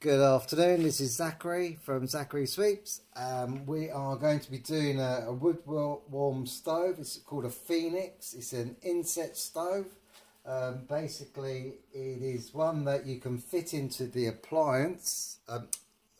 Good afternoon, this is Zachary from Zachary Sweeps. Um, we are going to be doing a, a Woodwarm stove. It's called a Phoenix. It's an inset stove. Um, basically, it is one that you can fit into the appliance. Um,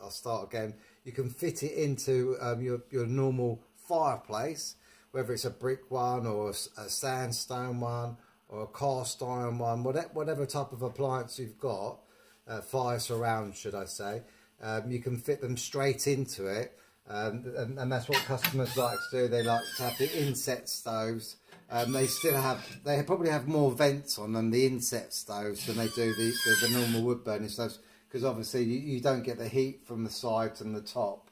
I'll start again. You can fit it into um, your, your normal fireplace, whether it's a brick one or a, a sandstone one or a cast iron one, whatever, whatever type of appliance you've got uh, fire surround, should I say. Um, you can fit them straight into it, um, and, and, that's what customers like to do. They like to have the inset stoves. Um, they still have, they probably have more vents on them, the inset stoves, than they do the, the, the normal wood burning stoves, because obviously you, you, don't get the heat from the sides and the top.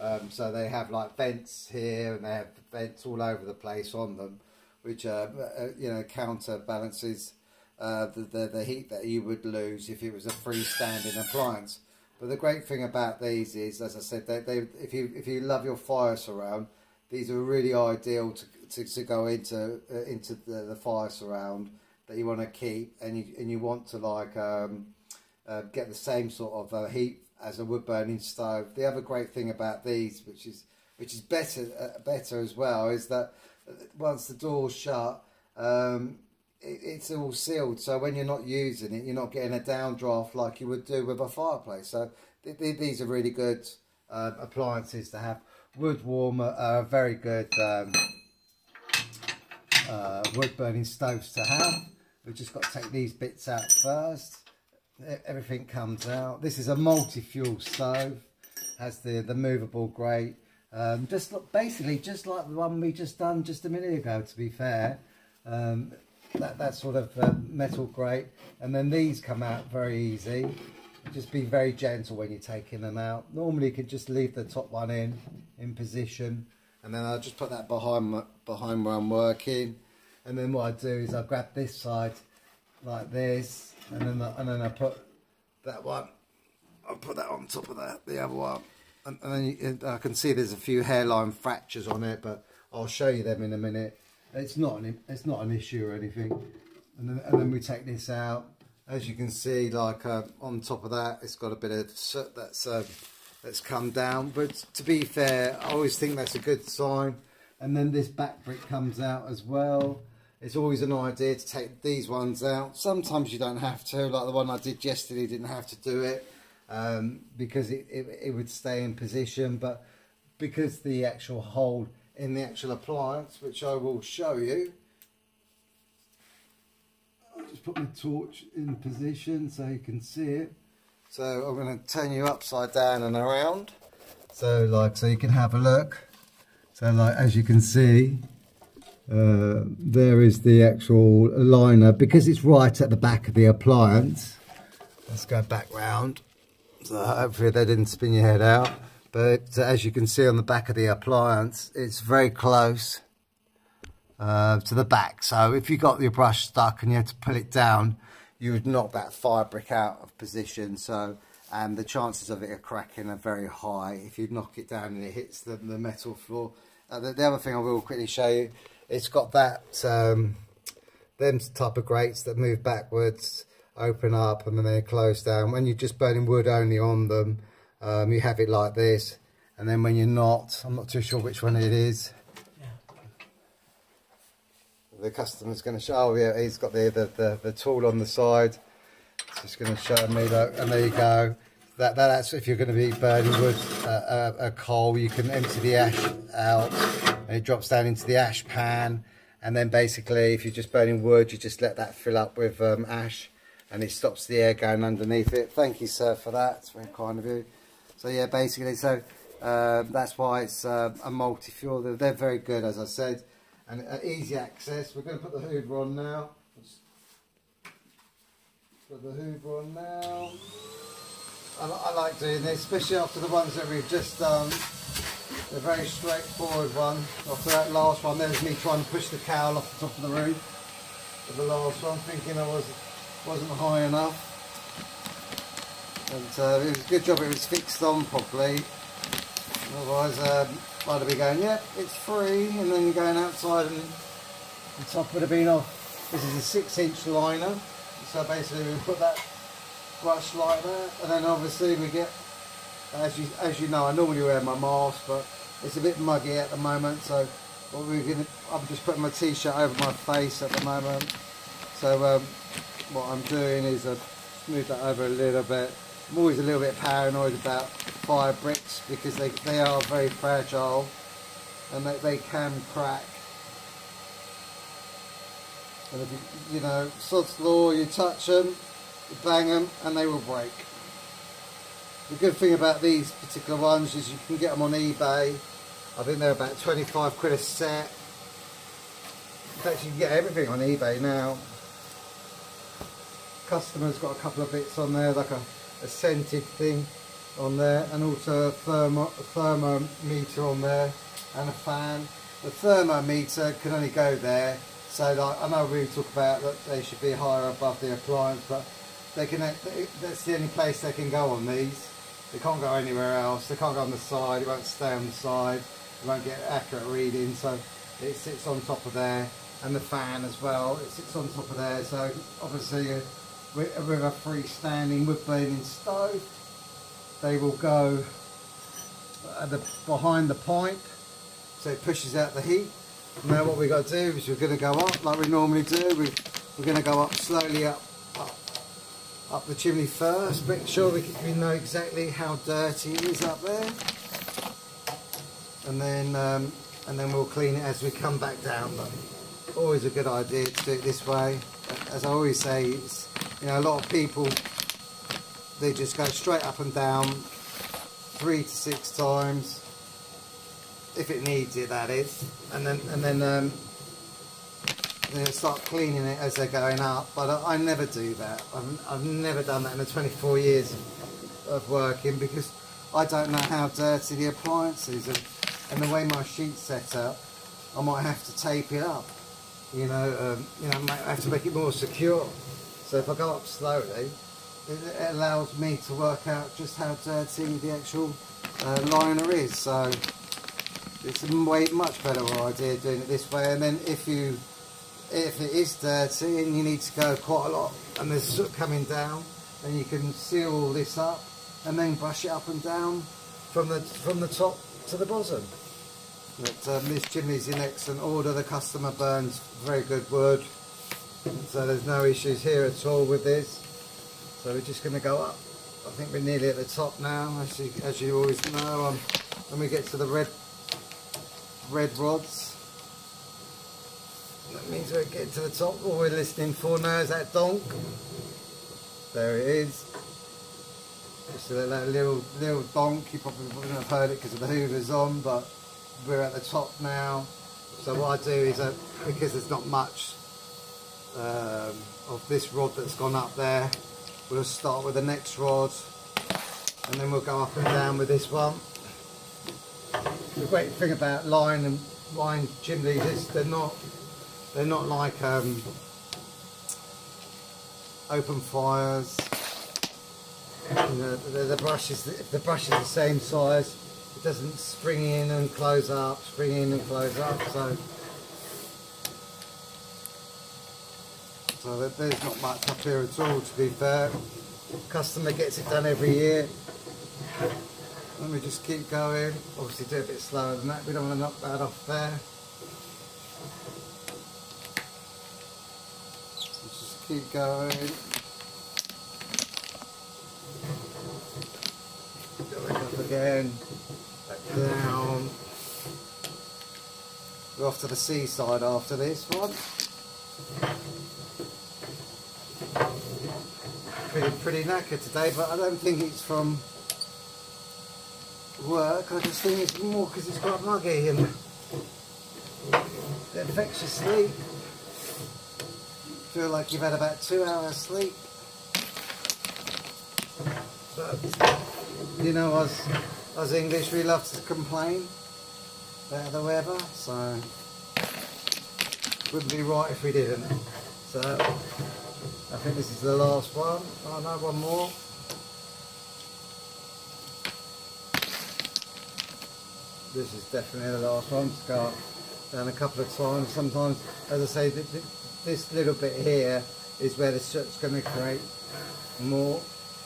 Um, so they have like vents here, and they have vents all over the place on them, which uh, uh, you know counterbalances uh, the, the, the heat that you would lose if it was a freestanding appliance. But the great thing about these is, as I said, they, they if you if you love your fire surround, these are really ideal to to, to go into uh, into the, the fire surround that you want to keep, and you and you want to like um, uh, get the same sort of uh, heat as a wood burning stove. The other great thing about these, which is which is better uh, better as well, is that once the door's shut. Um, it's all sealed so when you're not using it you're not getting a downdraft like you would do with a fireplace. So th th these are really good uh, appliances to have. Wood warmer are very good um, uh, wood burning stoves to have. We've just got to take these bits out first. Everything comes out. This is a multi-fuel stove. Has the the movable grate. Um, just look, basically just like the one we just done just a minute ago to be fair. Um, that, that sort of uh, metal grate. And then these come out very easy. Just be very gentle when you're taking them out. Normally you could just leave the top one in in position. And then I'll just put that behind behind where I'm working. And then what I do is I grab this side like this. And then I, and then I put that one I'll put that on top of that the other one. And, and then you, I can see there's a few hairline fractures on it but I'll show you them in a minute it's not an it's not an issue or anything. And then, and then we take this out. As you can see like uh, on top of that it's got a bit of soot that's uh, that's come down. But to be fair I always think that's a good sign. And then this back brick comes out as well. It's always an idea to take these ones out. Sometimes you don't have to like the one I did yesterday didn't have to do it um, because it, it, it would stay in position. But because the actual hole in the actual appliance, which I will show you. I'll just put my torch in position so you can see it. So I'm going to turn you upside down and around. So like, so you can have a look. So like, as you can see, uh, there is the actual liner because it's right at the back of the appliance. Let's go back round. So hopefully they didn't spin your head out but as you can see on the back of the appliance it's very close uh, to the back. So if you got your brush stuck and you had to pull it down you would knock that fire brick out of position. So and the chances of it cracking are very high. If you knock it down and it hits the, the metal floor uh, the, the, other thing I will quickly show you it's got that um, them type of grates that move backwards open up and then they close down. When you're just burning wood only on them um, you have it like this and then when you're not I'm not too sure which one it is. Yeah. the customer's going to show oh yeah he's got the, the, the, the tool on the side. Just going to show me that and there you go. That, that that's if you're going to be burning wood uh, uh, a coal you can empty the ash out and it drops down into the ash pan. And then basically if you're just burning wood you just let that fill up with um, ash and it stops the air going underneath it. Thank you sir for that. It's very kind of you so yeah, basically, so uh, that's why it's uh, a multi-fuel. They're, they're, very good, as I said, and uh, easy access. We're going to put the Hoover on now. Put the Hoover on now. I, I, like doing this, especially after the ones that we've just done. The very straightforward one. After that last one, there's me trying to push the cowl off the top of the roof. For the last one, thinking I was, wasn't high enough. And uh, it was a good job it was fixed on properly. Otherwise, um, I'd be going, yep, yeah, it's free. And then going outside and the top would have been off. This is a six inch liner. So basically we put that brush like that, and then obviously we get, as you as you know, I normally wear my mask, but it's a bit muggy at the moment, so what we're gonna, I'm just putting my t-shirt over my face at the moment. So um, what I'm doing is I smooth that over a little bit. I'm always a little bit paranoid about fire bricks because they, they are very fragile and they, they can crack. And if you, you know, sod's law, you touch them, you bang them, and they will break. The good thing about these particular ones is you can get them on eBay. I think they're about 25 quid a set. In fact, you can get everything on eBay now. Customer's got a couple of bits on there, like a, a scented thing on there, and also a, thermo, thermometer on there, and a fan. The thermometer can only go there so like, I know we talk about that they should be higher above the appliance, but they can. That's the only place they can go on these. They can't go anywhere else. They can't go on the side. It won't stay on the side. It won't get accurate reading. So it sits on top of there, and the fan as well. It sits on top of there. So obviously, uh, with, a freestanding wood burning stove, they will go the, behind the pipe, so it pushes out the heat now what we've got to do is we're going to go up like we normally do. We, we're going to go up slowly up, up, up the chimney first. Make sure we, we know exactly how dirty it is up there. And then um, and then we'll clean it as we come back down. But always a good idea to do it this way. As I always say, it's, you know, a lot of people they just go straight up and down three to six times if it needs it that is. And then and then um, they start cleaning it as they're going up. But I, I never do that. I've, I've, never done that in the 24 years of working because I don't know how dirty the appliances and, and the way my sheet's set up I might have to tape it up you know um, you know I might have to make it more secure so if I go up slowly it, allows me to work out just how dirty the actual uh, liner is. So it's a way much better idea doing it this way. And then if you if it is dirty and you need to go quite a lot and there's soot coming down then you can seal all this up and then brush it up and down from the from the top to the bottom. But um, this chimney's in excellent order. The customer burns very good wood so there's no issues here at all with this so we're just going to go up I think we're nearly at the top now as you, as you always know um, when we get to the red red rods. That means we're getting to the top. All we're listening for now is that donk. There it is. Just a little, little donk. You probably wouldn't have heard it because the hoovers on, but we're at the top now. So what I do is, uh, because there's not much um, of this rod that's gone up there, we'll start with the next rod and then we'll go up and down with this one the great thing about line and line chimneys is they're not they're not like um, open fires. The, the brush is if the brush is the same size, it doesn't spring in and close up, spring in and close up. So, so there's not much up here at all. To be fair, customer gets it done every year. Let me just keep going. Obviously do a bit slower than that. We don't want to knock that off there. Just keep going. Going up again. Back down. We're off to the seaside after this one. Pretty, pretty knackered today, but I don't think it's from work. I just think it's more because it's quite muggy and affects your sleep. Feel like you've had about two hours sleep. But you know, us us English, we love to complain about the weather, so wouldn't be right if we didn't. So I think this is the last one. Oh no, one more. this is definitely the last one. It's got down a couple of times. Sometimes, as I say, this little bit here is where the soot's going to create more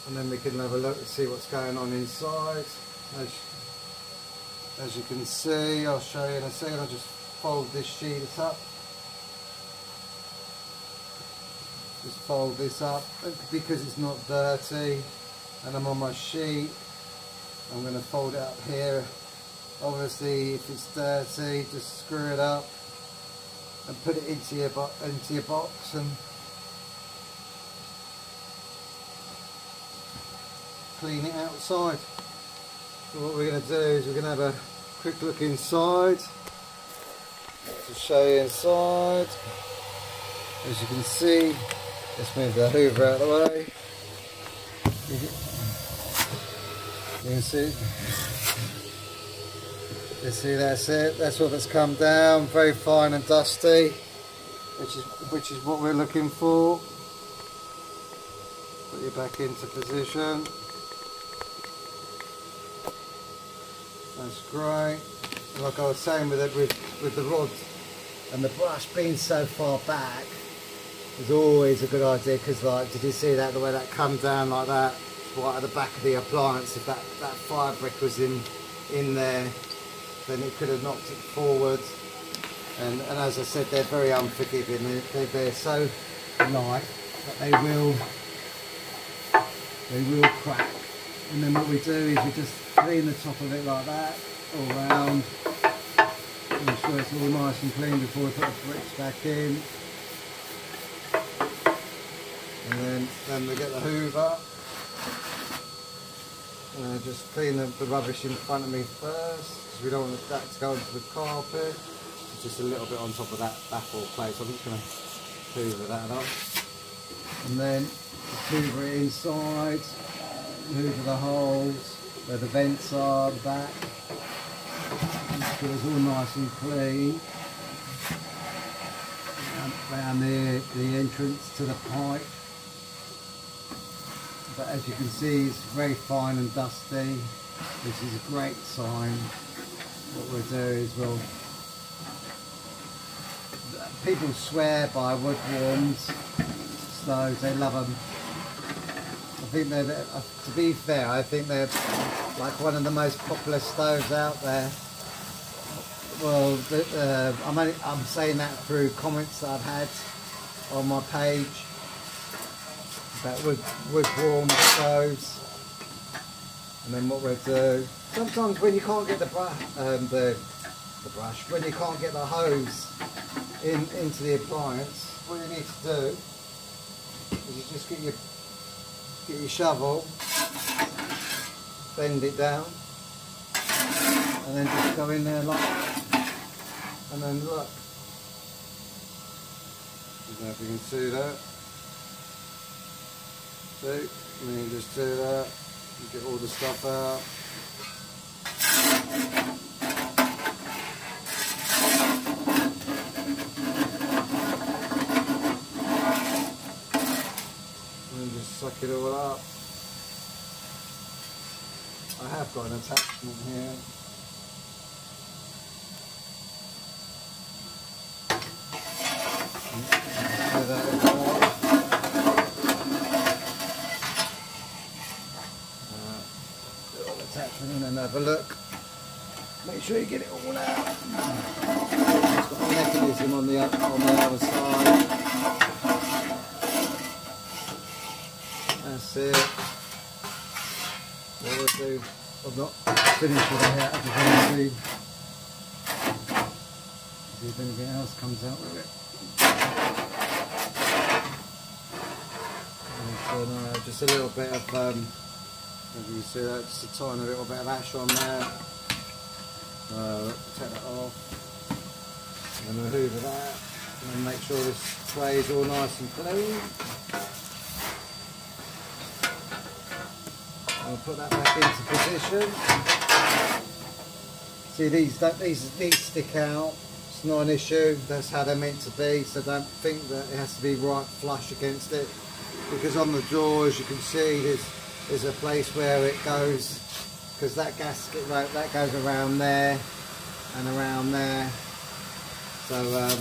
and then we can have a look and see what's going on inside. As, as you can see, I'll show you in a second, I'll just fold this sheet up. Just fold this up, because it's not dirty, and I'm on my sheet, I'm going to fold it up here. Obviously, if it's dirty, just screw it up and put it into your, into your box and clean it outside. So what we're going to do is we're going to have a quick look inside to show you inside. As you can see, let's move the hoover out of the way. You can see. You see that's it. That's what has come down. Very fine and dusty, which is which is what we're looking for. Put you back into position. That's great. like I was saying with it, with, with the rod and the brush being so far back, is always a good idea because like, did you see that, the way that come down like that, right at the back of the appliance, if that, that fire brick was in, in there, then it could have knocked it forward. And, and as I said, they're very unforgiving. They're, they're so light that they will, they will crack. And then what we do is we just clean the top of it like that, all round. Make sure it's all nice and clean before we put the bricks back in. And then, then we get the hoover. Uh, just clean the, the, rubbish in front of me first, because we don't want that to go into the carpet. Just a little bit on top of that baffle plate, so I'm just going to hoover that up. And then hoover it inside, hoover the holes, where the vents are back. So it's all nice and clean. Around the, the entrance to the pipe. But as you can see it's very fine and dusty. This is a great sign. What we'll do is we'll people swear by wood warms stoves, they love them I think they're, uh, to be fair, I think they're like one of the most popular stoves out there. Well, uh, I'm, only, I'm saying that through comments that I've had on my page about wood, wood warm stoves. And then what we'll do, sometimes when you can't get the, um, the, the brush, when you can't get the hose in, into the appliance, what you need to do is you just get your get your shovel, bend it down, and then just go in there like. And then look. I don't know if you can see that. And then just do that, get all the stuff out. suck it all up. I have got an attachment here. attachment and have a look. Make sure you get it all out. It's got a mechanism on the on the other side. That's it. What we'll do, I've not finished with it yet, I just want to see, see if anything else comes out with it. So, no, just a little bit of, um, as you can see that, just a tiny little bit of ash on there. Uh, take that off. And hoover that. And make sure this tray is all nice and clean. I'll put that back into position. See these that these these stick out. It's not an issue. That's how they're meant to be. So don't think that it has to be right flush against it. Because on the as you can see, there's there's a place where it goes because that gasket right that goes around there and around there. So um,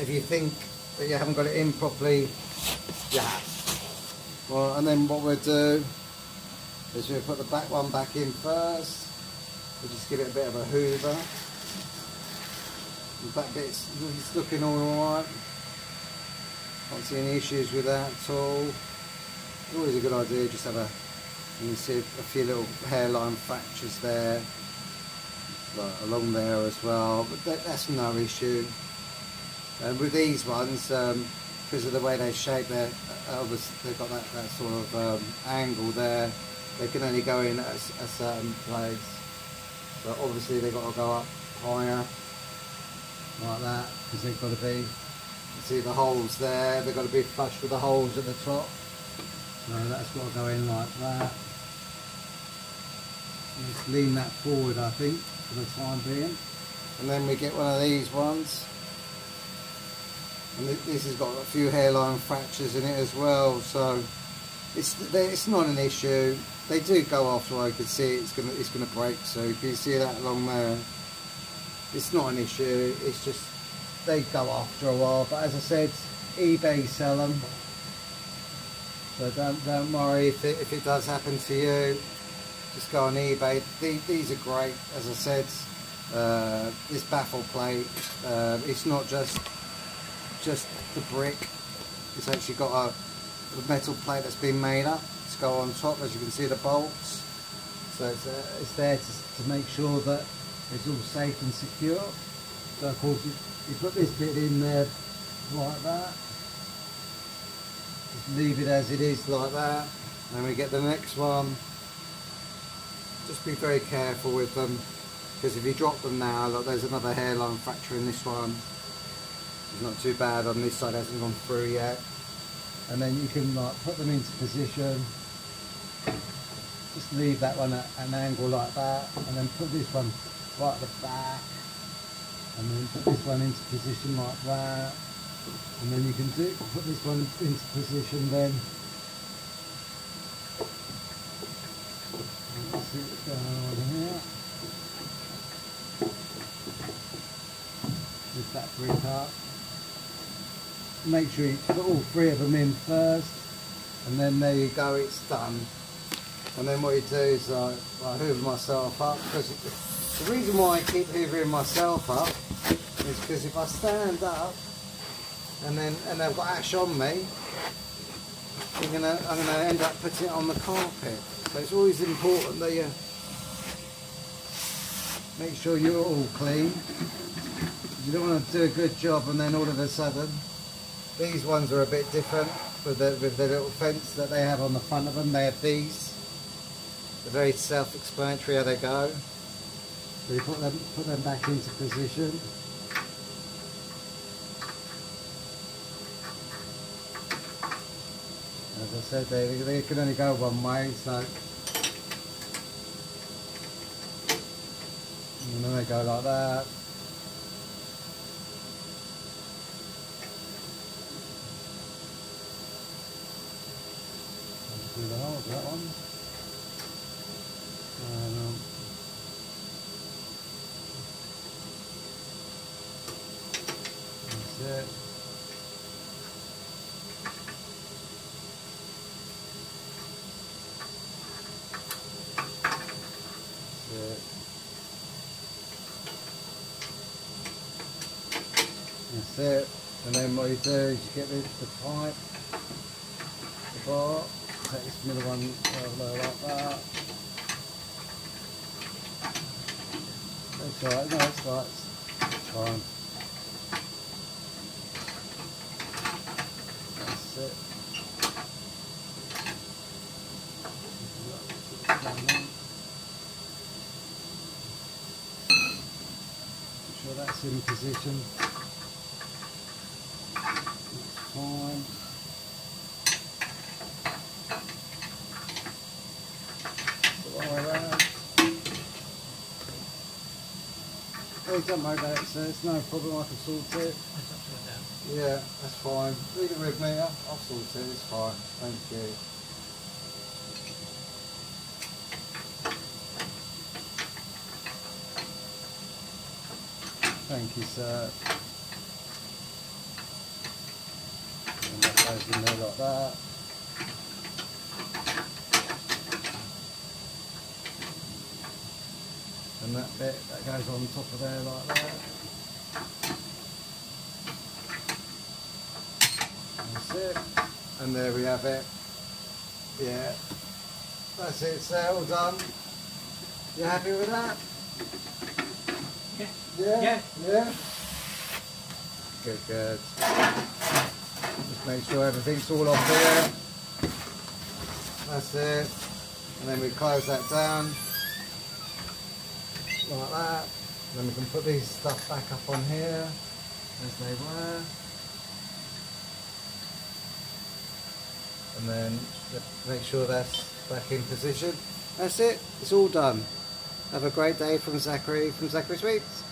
if you think that you haven't got it in properly, yeah, Well, and then what we'll do is we'll put the back one back in first. We'll just give it a bit of a hoover. The back bit's it's looking all alright. Can't see any issues with that at all. Always a good idea, just have a, you can see a few little hairline fractures there, like along there as well, but that, that's no issue. And with these ones, um, because of the way they shape, they're uh, obviously they've got that, that sort of um, angle there. They can only go in at a, a certain place. So obviously they've got to go up higher, like that, because they've got to be. See the holes there. They've got to be flush with the holes at the top. So that's got to go in like that. Just lean that forward, I think, for the time being. And then we get one of these ones and this has got a few hairline fractures in it as well so it's it's not an issue they do go after I can see it, it's gonna it's gonna break so if you can see that along there it's not an issue it's just they go after a while but as I said eBay sell them so don't don't worry if it, if it does happen to you just go on eBay these, these are great as I said uh, this baffle plate uh, it's not just just the brick. It's actually got a, a metal plate that's been made up to go on top, as you can see the bolts. So it's, uh, it's there to, to make sure that it's all safe and secure. So of course you, you put this bit in there like that. Leave it as it is like that. And we get the next one. Just be very careful with them because if you drop them now, look, there's another hairline fracture in this one. It's not too bad on this side, hasn't gone through yet. And then you can like put them into position. Just leave that one at an angle like that, and then put this one right at the back, and then put this one into position like that. And then you can do put this one into position then. Here. With that make sure you put all three of them in first and then there you go it's done and then what you do is like, I hoover myself up because the reason why I keep hoovering myself up is because if I stand up and then and I've got ash on me I'm gonna I'm gonna end up putting it on the carpet so it's always important that you make sure you're all clean you don't want to do a good job and then all of a sudden these ones are a bit different with the, with the little fence that they have on the front of them. They have these. They're very self-explanatory how they go. So you put them, put them back into position. As I said, they, they can only go one way, so and then they go like that. through the hole, that one. Um, that's it. That's it. And then what you do is you get the, the pipe, the bar, take this middle one uh, over like that. That's alright, no, it's right, it's fine. That's it. Make sure that's in position. That's fine. Oh, don't worry about it, sir. It's no problem. I can sort it. Yeah, that's fine. Leave it with me. I'll sort it. It's fine. Thank you. Thank you, sir. And that goes in there like that. That bit that goes on top of there like that. That's it. And there we have it. Yeah. That's it, so all done. You happy with that? Yeah. Yeah? Yeah. Yeah? Good, good. Just make sure everything's all off there. That's it. And then we close that down. Like that. Then we can put these stuff back up on here as they were. And then make sure that's back in position. That's it. It's all done. Have a great day from Zachary from Zachary Sweeps.